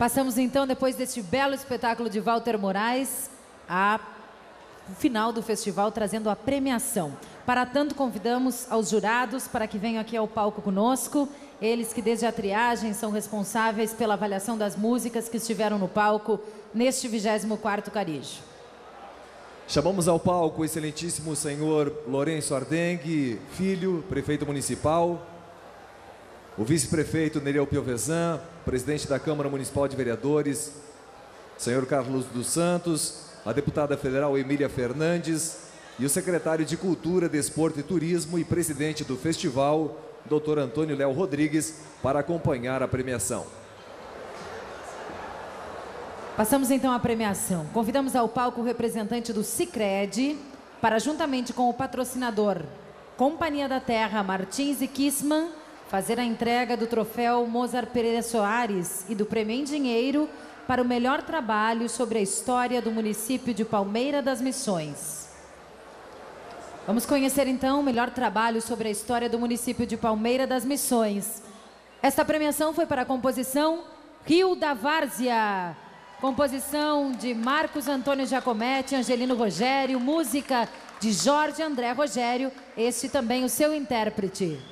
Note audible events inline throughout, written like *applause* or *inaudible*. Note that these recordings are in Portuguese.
Passamos então, depois deste belo espetáculo de Walter Moraes, a final do festival trazendo a premiação. Para tanto, convidamos aos jurados para que venham aqui ao palco conosco. Eles que desde a triagem são responsáveis pela avaliação das músicas que estiveram no palco neste 24º Carijo. Chamamos ao palco o excelentíssimo senhor Lourenço Ardengue, filho, prefeito municipal, o vice-prefeito Nereu Piovesan, presidente da Câmara Municipal de Vereadores, senhor Carlos dos Santos, a deputada federal Emília Fernandes e o secretário de Cultura, Desporto e Turismo e presidente do festival, Dr. Antônio Léo Rodrigues, para acompanhar a premiação. Passamos então à premiação. Convidamos ao palco o representante do Cicred para, juntamente com o patrocinador Companhia da Terra Martins e Kissman, fazer a entrega do troféu Mozart Pereira Soares e do prêmio em dinheiro para o melhor trabalho sobre a história do município de Palmeira das Missões. Vamos conhecer então o melhor trabalho sobre a história do município de Palmeira das Missões. Esta premiação foi para a composição Rio da Várzea, composição de Marcos Antônio Giacometti, Angelino Rogério, música de Jorge André Rogério, este também o seu intérprete.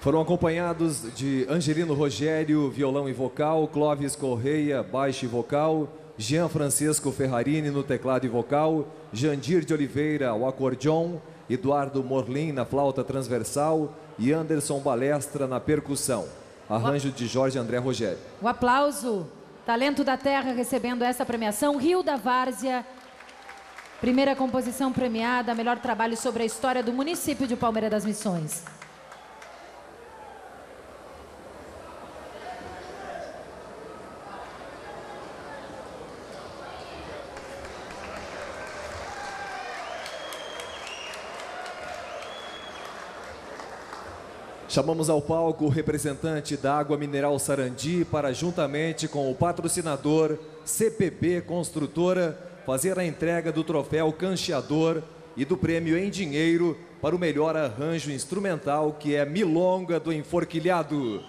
Foram acompanhados de Angelino Rogério, violão e vocal, Clóvis Correia, baixo e vocal, Jean Francisco Ferrarini no teclado e vocal, Jandir de Oliveira ao acordeon, Eduardo Morlin na flauta transversal e Anderson Balestra na percussão. Arranjo de Jorge André Rogério. O aplauso. Talento da Terra recebendo essa premiação. Rio da Várzea. Primeira composição premiada, melhor trabalho sobre a história do município de Palmeira das Missões. Chamamos ao palco o representante da Água Mineral Sarandi para, juntamente com o patrocinador CPB Construtora, fazer a entrega do troféu Cancheador e do prêmio em dinheiro para o melhor arranjo instrumental, que é Milonga do Enforquilhado.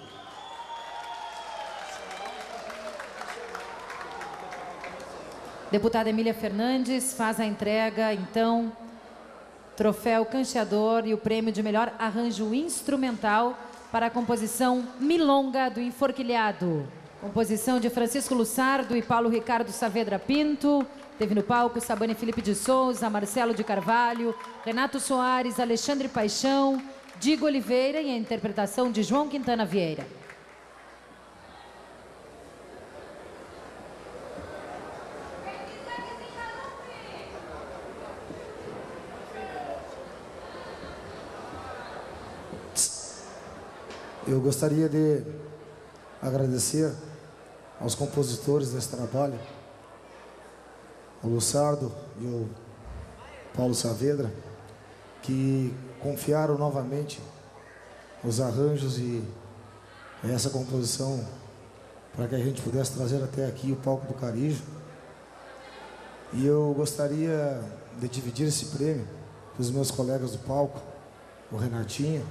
Deputada Emília Fernandes faz a entrega, então, troféu Cancheador e o prêmio de melhor arranjo instrumental para a composição Milonga do Enforquilhado. Composição de Francisco Lussardo e Paulo Ricardo Saavedra Pinto. Teve no palco Sabane Felipe de Souza, Marcelo de Carvalho, Renato Soares, Alexandre Paixão, Digo Oliveira e a interpretação de João Quintana Vieira. Eu gostaria de agradecer aos compositores desse trabalho, o Lussardo e o Paulo Saavedra, que confiaram novamente os arranjos e essa composição para que a gente pudesse trazer até aqui o palco do Carijo. E eu gostaria de dividir esse prêmio com os meus colegas do palco, o Renatinho,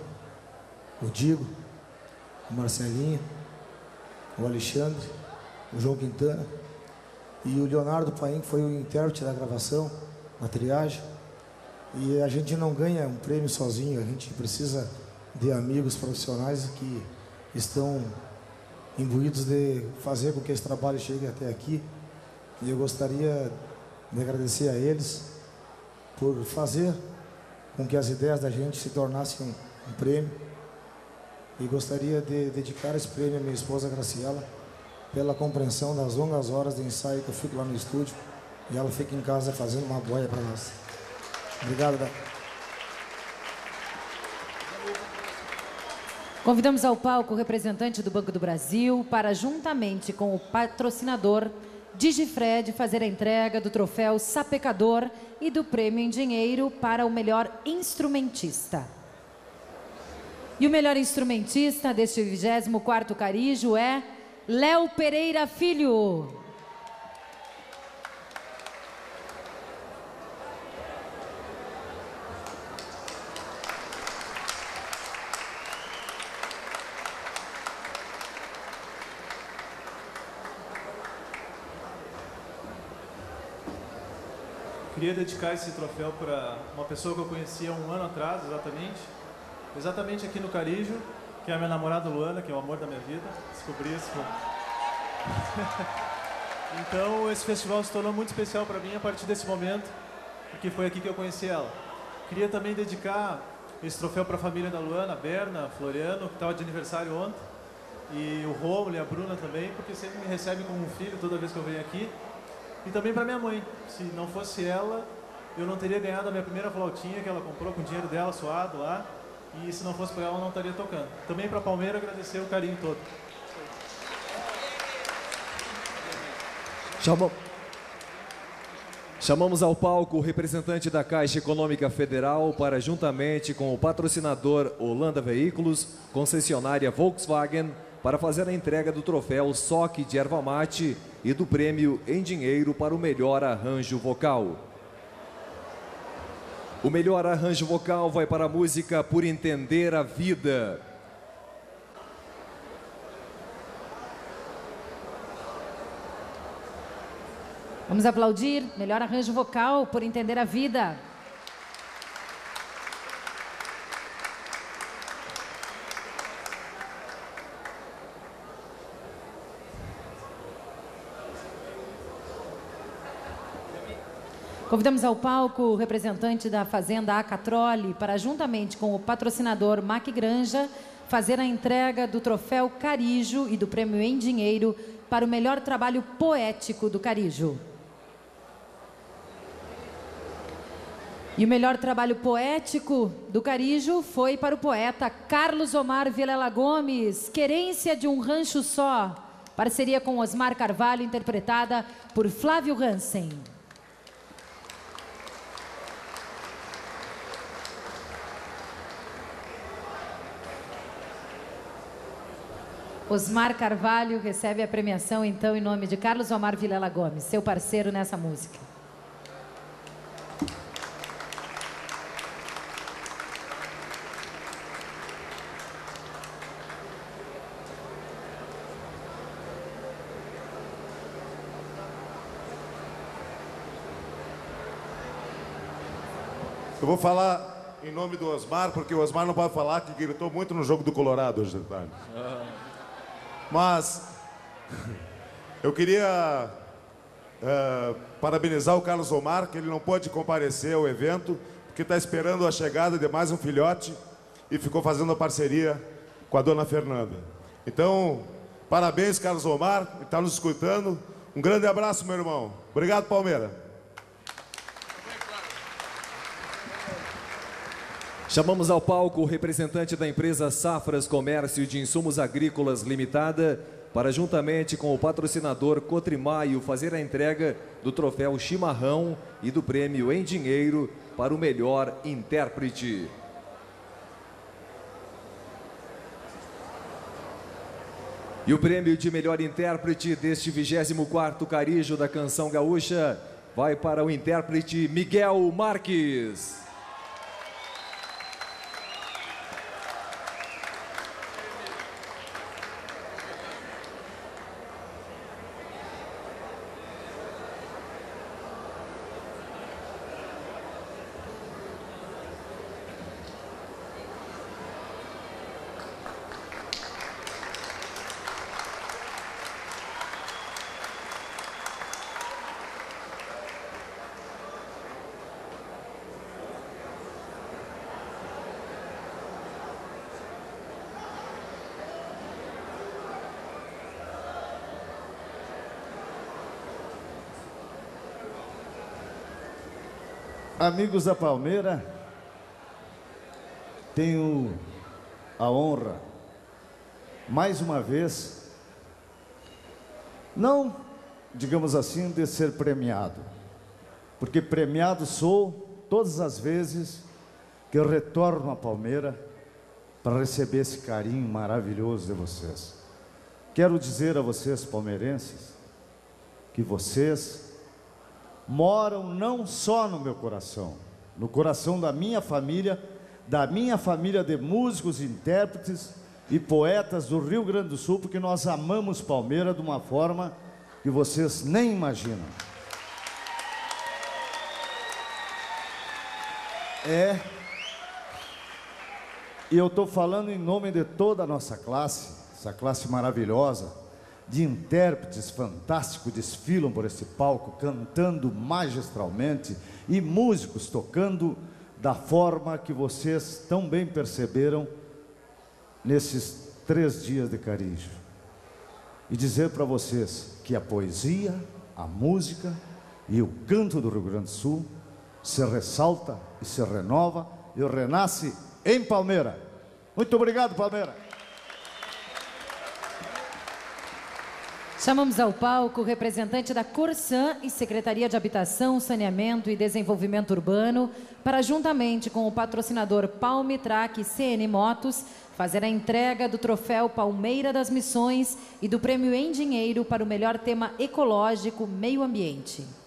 o Digo, o Marcelinho, o Alexandre, o João Quintana e o Leonardo Paim, que foi o intérprete da gravação, na triagem. E a gente não ganha um prêmio sozinho, a gente precisa de amigos profissionais que estão imbuídos de fazer com que esse trabalho chegue até aqui. E eu gostaria de agradecer a eles por fazer com que as ideias da gente se tornassem um, um prêmio e gostaria de dedicar esse prêmio à minha esposa Graciela pela compreensão das longas horas de ensaio que eu fico lá no estúdio e ela fica em casa fazendo uma boia para nós. Obrigado. Convidamos ao palco o representante do Banco do Brasil para, juntamente com o patrocinador Digifred, fazer a entrega do troféu Sapecador e do prêmio em dinheiro para o melhor instrumentista. E o melhor instrumentista deste 24º Carijo é Léo Pereira Filho. queria dedicar esse troféu para uma pessoa que eu conhecia um ano atrás, exatamente, Exatamente aqui no Carijo, que é a minha namorada Luana, que é o amor da minha vida. Descobri isso. *laughs* então, esse festival se tornou muito especial para mim a partir desse momento, porque foi aqui que eu conheci ela. Queria também dedicar esse troféu para a família da Luana, a Berna, Floriano, que estava de aniversário ontem, e o Romulo e a Bruna também, porque sempre me recebem como um filho toda vez que eu venho aqui. E também para minha mãe. Se não fosse ela, eu não teria ganhado a minha primeira flautinha que ela comprou com o dinheiro dela suado lá. E se não fosse por ela, não estaria tocando. Também para Palmeira, agradecer o carinho todo. Chama... Chamamos ao palco o representante da Caixa Econômica Federal para, juntamente com o patrocinador Holanda Veículos, concessionária Volkswagen, para fazer a entrega do troféu Soque de Erva Mate e do prêmio em dinheiro para o melhor arranjo vocal. O melhor arranjo vocal vai para a música Por Entender a Vida. Vamos aplaudir. Melhor arranjo vocal por entender a vida. Convidamos ao palco o representante da Fazenda Acatrole para, juntamente com o patrocinador Mac Granja, fazer a entrega do troféu Carijo e do prêmio em dinheiro para o melhor trabalho poético do Carijo. E o melhor trabalho poético do Carijo foi para o poeta Carlos Omar Vilela Gomes, Querência de um Rancho Só, parceria com Osmar Carvalho, interpretada por Flávio Hansen. Osmar Carvalho recebe a premiação, então, em nome de Carlos Omar Vilela Gomes, seu parceiro nessa música. Eu vou falar em nome do Osmar, porque o Osmar não pode falar que gritou muito no jogo do Colorado hoje de tarde. Mas eu queria uh, parabenizar o Carlos Omar, que ele não pôde comparecer ao evento, porque está esperando a chegada de mais um filhote e ficou fazendo a parceria com a dona Fernanda. Então, parabéns, Carlos Omar, que está nos escutando. Um grande abraço, meu irmão. Obrigado, Palmeira. Chamamos ao palco o representante da empresa Safras Comércio de Insumos Agrícolas Limitada para, juntamente com o patrocinador Cotrimaio, fazer a entrega do troféu Chimarrão e do prêmio em dinheiro para o melhor intérprete. E o prêmio de melhor intérprete deste 24º Carijo da Canção Gaúcha vai para o intérprete Miguel Marques. Amigos da Palmeira, tenho a honra, mais uma vez, não, digamos assim, de ser premiado, porque premiado sou todas as vezes que eu retorno à Palmeira para receber esse carinho maravilhoso de vocês. Quero dizer a vocês, palmeirenses, que vocês moram não só no meu coração, no coração da minha família, da minha família de músicos, intérpretes e poetas do Rio Grande do Sul, porque nós amamos Palmeira de uma forma que vocês nem imaginam. É. E eu estou falando em nome de toda a nossa classe, essa classe maravilhosa, de intérpretes fantásticos desfilam por esse palco, cantando magistralmente, e músicos tocando da forma que vocês tão bem perceberam nesses três dias de Carijo. E dizer para vocês que a poesia, a música e o canto do Rio Grande do Sul se ressalta e se renova e renasce em Palmeira. Muito obrigado, Palmeira. Chamamos ao palco o representante da Corsan e Secretaria de Habitação, Saneamento e Desenvolvimento Urbano para, juntamente com o patrocinador Palmitrack e CN Motos, fazer a entrega do troféu Palmeira das Missões e do prêmio em dinheiro para o melhor tema ecológico meio ambiente.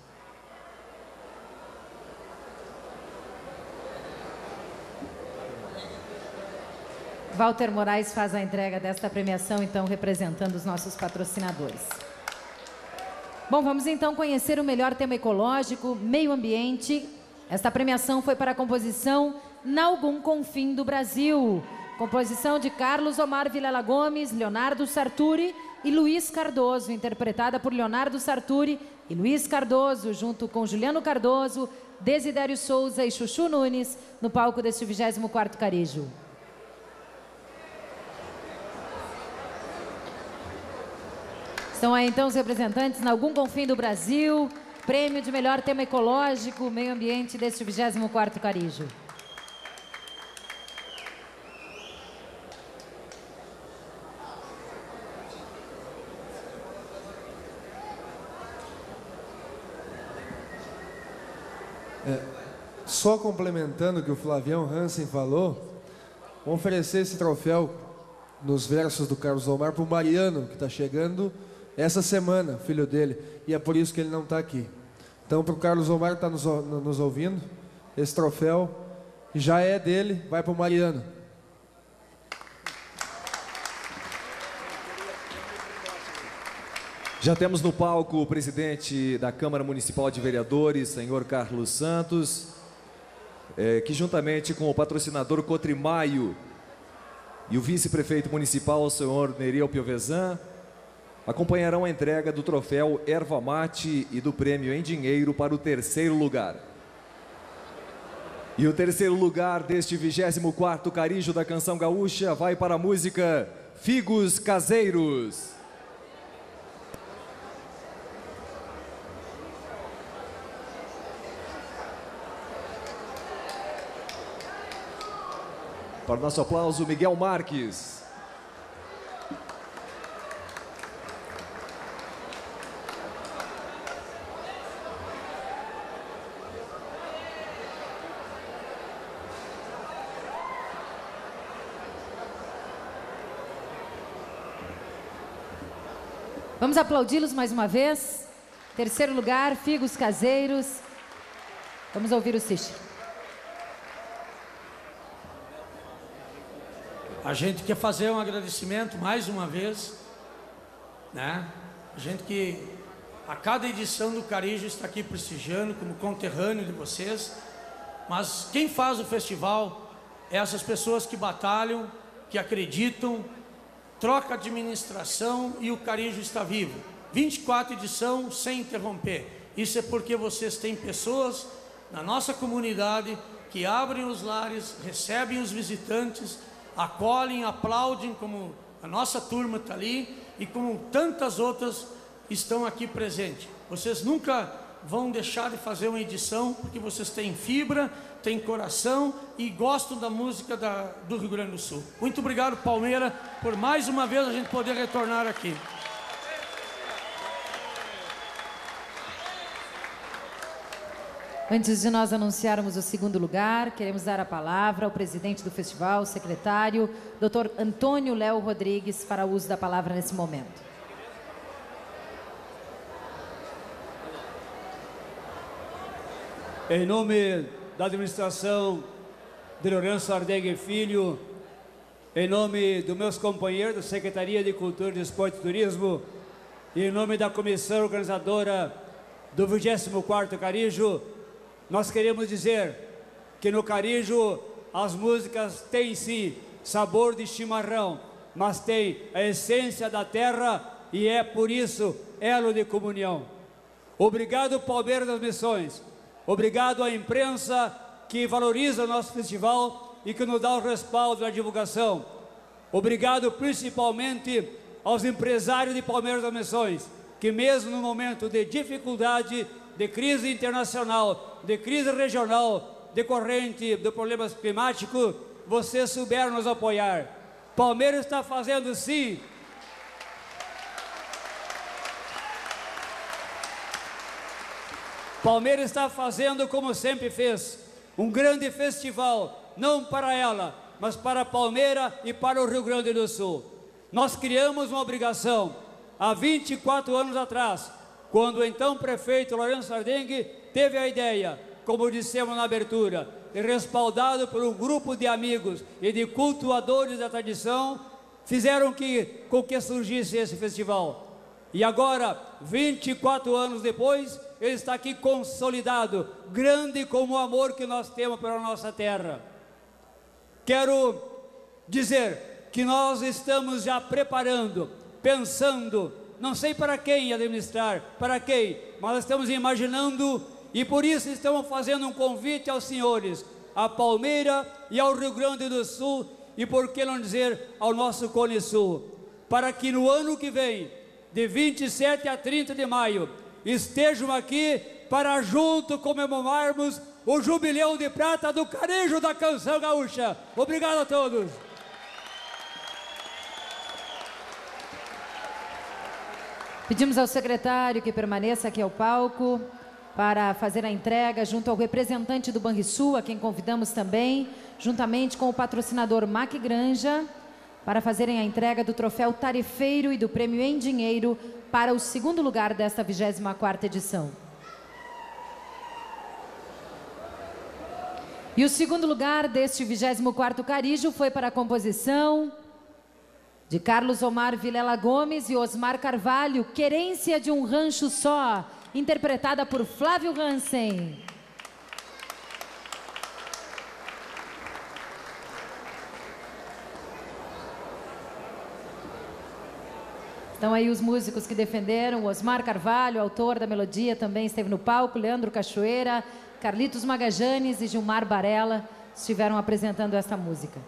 Walter Moraes faz a entrega desta premiação, então, representando os nossos patrocinadores. Bom, vamos então conhecer o melhor tema ecológico, meio ambiente. Esta premiação foi para a composição Nalgum Confim do Brasil. Composição de Carlos Omar Vilela Gomes, Leonardo Sarturi e Luiz Cardoso, interpretada por Leonardo Sarturi e Luiz Cardoso, junto com Juliano Cardoso, Desidério Souza e Chuchu Nunes, no palco deste 24º Carijo. Estão aí então os representantes na algum confim do Brasil, prêmio de melhor tema ecológico, meio ambiente deste 24º Carijo. É, só complementando o que o Flavião Hansen falou, vou oferecer esse troféu nos versos do Carlos Omar para o Mariano, que está chegando essa semana, filho dele, e é por isso que ele não está aqui. Então, para o Carlos Omar que está nos, nos ouvindo, esse troféu já é dele, vai para o Mariano. Já temos no palco o presidente da Câmara Municipal de Vereadores, senhor Carlos Santos, é, que juntamente com o patrocinador Cotrimaio e o vice-prefeito municipal, senhor Neriel Piovesan, acompanharão a entrega do troféu Erva Mate e do prêmio em dinheiro para o terceiro lugar. E o terceiro lugar deste 24º Carijo da Canção Gaúcha vai para a música Figos Caseiros. Para o nosso aplauso, Miguel Marques. Vamos aplaudi-los mais uma vez. Terceiro lugar, Figos Caseiros. Vamos ouvir o Cícero. A gente quer fazer um agradecimento mais uma vez, né? A gente que a cada edição do Carijo está aqui prestigiando como conterrâneo de vocês, mas quem faz o festival é essas pessoas que batalham, que acreditam, troca administração e o Carijo está vivo. 24 edição sem interromper. Isso é porque vocês têm pessoas na nossa comunidade que abrem os lares, recebem os visitantes, acolhem, aplaudem, como a nossa turma está ali e como tantas outras estão aqui presentes. Vocês nunca vão deixar de fazer uma edição porque vocês têm fibra, têm coração e gostam da música da, do Rio Grande do Sul. Muito obrigado, Palmeira, por mais uma vez a gente poder retornar aqui. Antes de nós anunciarmos o segundo lugar, queremos dar a palavra ao presidente do festival, secretário, Dr. Antônio Léo Rodrigues, para o uso da palavra nesse momento. Em nome da administração de Lourenço Ardegue Filho, em nome dos meus companheiros da Secretaria de Cultura, Esporte e Turismo, e em nome da comissão organizadora do 24º Carijo, nós queremos dizer que no Carijo as músicas têm sim sabor de chimarrão, mas tem a essência da terra e é por isso elo de comunhão. Obrigado, Palmeiras das Missões. Obrigado à imprensa que valoriza o nosso festival e que nos dá o respaldo da divulgação. Obrigado principalmente aos empresários de Palmeiras das Missões, que mesmo no momento de dificuldade, de crise internacional, de crise regional, decorrente do problemas climáticos, vocês souberam nos apoiar. Palmeiras está fazendo sim Palmeiras está fazendo como sempre fez, um grande festival, não para ela, mas para Palmeira e para o Rio Grande do Sul. Nós criamos uma obrigação há 24 anos atrás, quando o então prefeito Lourenço Ardengue teve a ideia, como dissemos na abertura, respaldado por um grupo de amigos e de cultuadores da tradição, fizeram que, com que surgisse esse festival. E agora, 24 anos depois, ele está aqui consolidado, grande como o amor que nós temos pela nossa terra. Quero dizer que nós estamos já preparando, pensando, não sei para quem administrar, para quem, mas estamos imaginando e por isso estamos fazendo um convite aos senhores, a Palmeira e ao Rio Grande do Sul e por que não dizer ao nosso Cone Sul, para que no ano que vem, de 27 a 30 de maio, estejam aqui para junto comemorarmos o jubileu de prata do Carejo da Canção Gaúcha. Obrigado a todos. Pedimos ao secretário que permaneça aqui ao palco para fazer a entrega junto ao representante do Banrisul, a quem convidamos também, juntamente com o patrocinador Mac Granja, para fazerem a entrega do troféu tarifeiro e do prêmio em dinheiro para o segundo lugar desta 24ª edição. E o segundo lugar deste 24º Carijo foi para a composição de Carlos Omar Vilela Gomes e Osmar Carvalho, Querência de um Rancho Só, interpretada por Flávio Hansen. Então aí os músicos que defenderam, Osmar Carvalho, autor da melodia, também esteve no palco, Leandro Cachoeira, Carlitos Magajanes e Gilmar Barella estiveram apresentando esta música.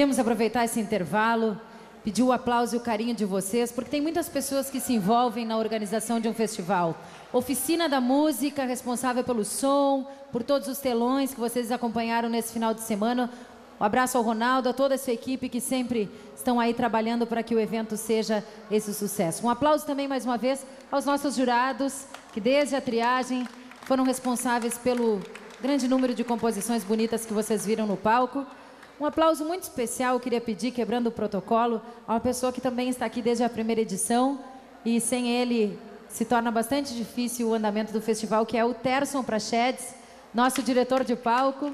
Queríamos aproveitar esse intervalo, pedir o aplauso e o carinho de vocês, porque tem muitas pessoas que se envolvem na organização de um festival. Oficina da Música, responsável pelo som, por todos os telões que vocês acompanharam nesse final de semana. Um abraço ao Ronaldo, a toda a sua equipe que sempre estão aí trabalhando para que o evento seja esse sucesso. Um aplauso também, mais uma vez, aos nossos jurados, que desde a triagem foram responsáveis pelo grande número de composições bonitas que vocês viram no palco. Um aplauso muito especial, eu queria pedir, quebrando o protocolo, a uma pessoa que também está aqui desde a primeira edição e sem ele se torna bastante difícil o andamento do festival, que é o Terson Prachedes, nosso diretor de palco.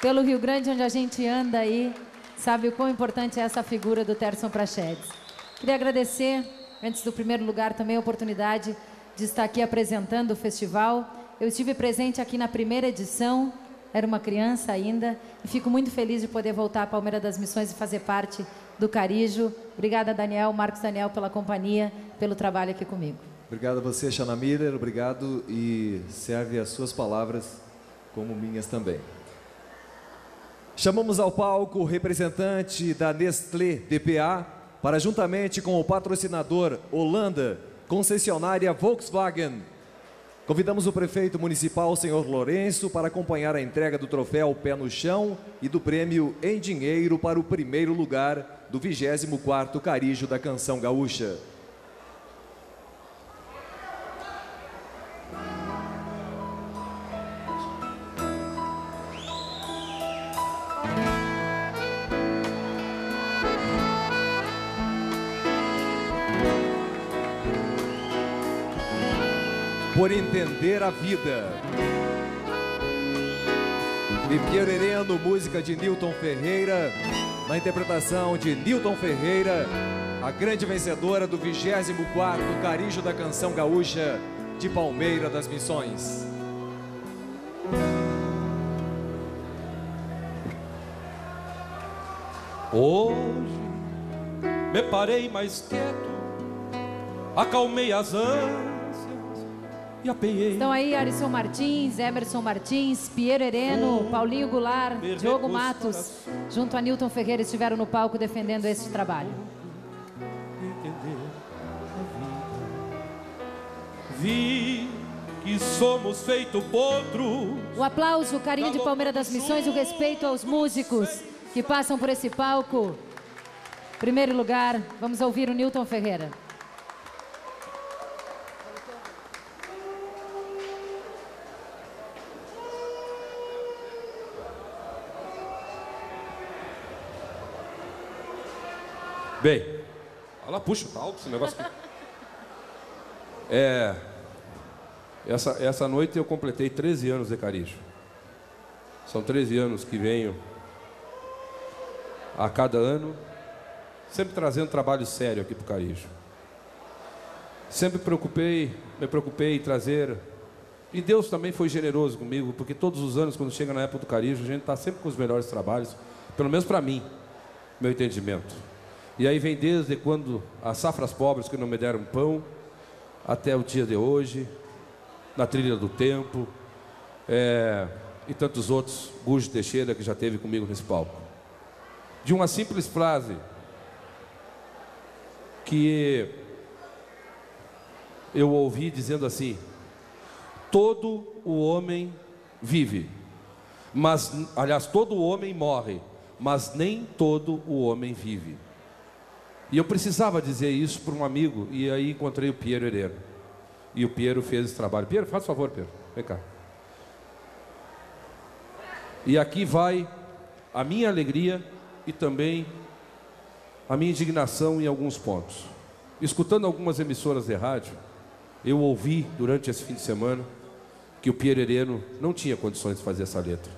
Pelo Rio Grande, onde a gente anda aí, sabe o quão importante é essa figura do Terson Prachedes. Queria agradecer, antes do primeiro lugar, também a oportunidade de estar aqui apresentando o festival. Eu estive presente aqui na primeira edição, era uma criança ainda e fico muito feliz de poder voltar à Palmeira das Missões e fazer parte do Carijo. Obrigada, Daniel, Marcos Daniel, pela companhia, pelo trabalho aqui comigo. Obrigado a você, Shana Miller, obrigado e serve as suas palavras como minhas também. Chamamos ao palco o representante da Nestlé DPA para, juntamente com o patrocinador Holanda, concessionária Volkswagen, Convidamos o prefeito municipal, senhor Lourenço, para acompanhar a entrega do troféu Pé no Chão e do prêmio em dinheiro para o primeiro lugar do 24º Carijo da Canção Gaúcha. Por entender a vida. E Hereno, música de Newton Ferreira, na interpretação de Newton Ferreira, a grande vencedora do 24º Carijo da Canção Gaúcha de Palmeira das Missões. Hoje me parei mais quieto, acalmei as ânsias. Estão aí Arison Martins, Emerson Martins, Piero Hereno, Paulinho Goulart, Diogo Matos, junto a Newton Ferreira estiveram no palco defendendo este trabalho. Entender a vida. Vi que somos feito potro. O aplauso, o carinho de Palmeira das Missões, o respeito aos músicos que passam por esse palco. Primeiro lugar, vamos ouvir o Newton Ferreira. Bem, ela puxa, tá alto esse negócio aqui. É, essa, essa noite eu completei 13 anos de Carijo. São 13 anos que venho a cada ano, sempre trazendo trabalho sério aqui para o Carijo. Sempre preocupei, me preocupei em trazer. E Deus também foi generoso comigo, porque todos os anos, quando chega na época do Carijo, a gente está sempre com os melhores trabalhos, pelo menos para mim, meu entendimento. E aí vem desde quando as safras pobres que não me deram pão, até o dia de hoje, na trilha do tempo, é, e tantos outros, Gujo Teixeira, que já teve comigo nesse palco. De uma simples frase que eu ouvi dizendo assim: todo o homem vive, mas, aliás, todo o homem morre, mas nem todo o homem vive. E eu precisava dizer isso para um amigo, e aí encontrei o Piero Herrero. E o Piero fez esse trabalho. Piero, faz favor, Piero, vem cá. E aqui vai a minha alegria e também a minha indignação em alguns pontos. Escutando algumas emissoras de rádio, eu ouvi durante esse fim de semana que o Piero Hereno não tinha condições de fazer essa letra.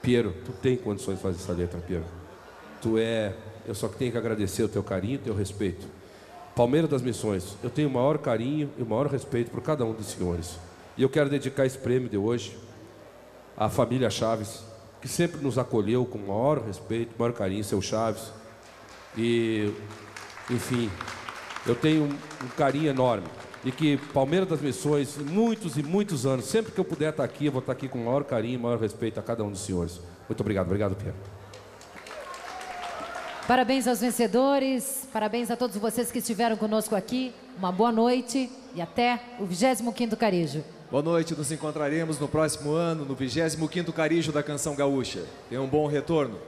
Piero, tu tem condições de fazer essa letra, Piero. Tu é eu só tenho que agradecer o teu carinho e o teu respeito. Palmeiras das Missões, eu tenho o maior carinho e o maior respeito por cada um dos senhores. E eu quero dedicar esse prêmio de hoje à família Chaves, que sempre nos acolheu com o maior respeito, maior carinho, seu Chaves. E, enfim, eu tenho um carinho enorme. E que Palmeiras das Missões, muitos e muitos anos, sempre que eu puder estar aqui, eu vou estar aqui com o maior carinho e maior respeito a cada um dos senhores. Muito obrigado. Obrigado, Pierre. Parabéns aos vencedores, parabéns a todos vocês que estiveram conosco aqui. Uma boa noite e até o 25º Carejo. Boa noite, nos encontraremos no próximo ano, no 25º Carejo da Canção Gaúcha. Tenham um bom retorno.